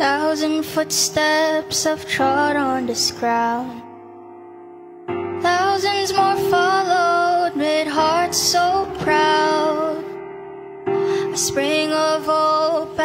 Thousand footsteps I've trod on this ground. Thousands more followed, made hearts so proud. A spring of hope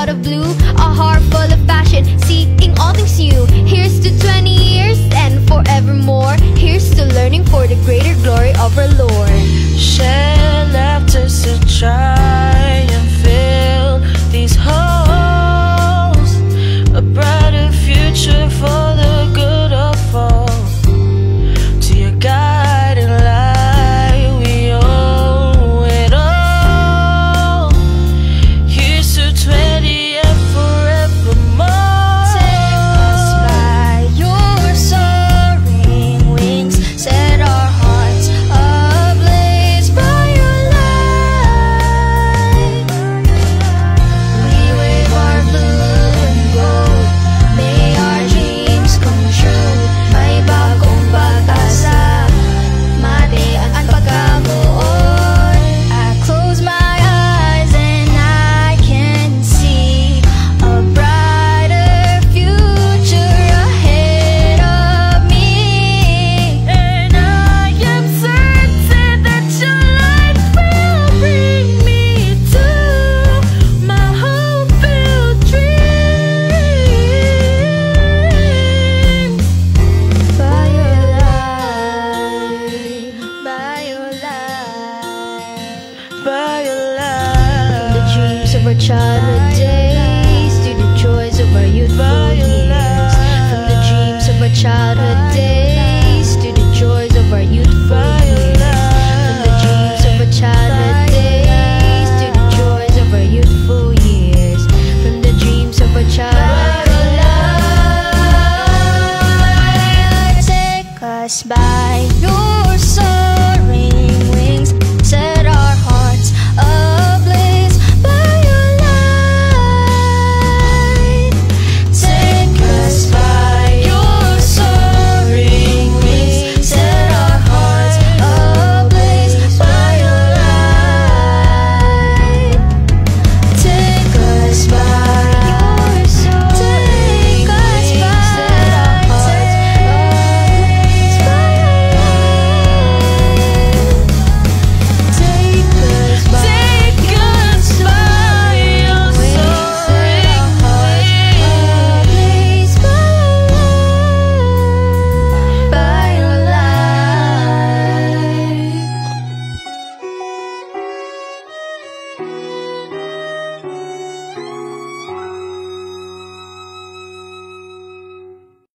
out of blue. our childhood days To the joys of our youthful years. From the dreams of our childhood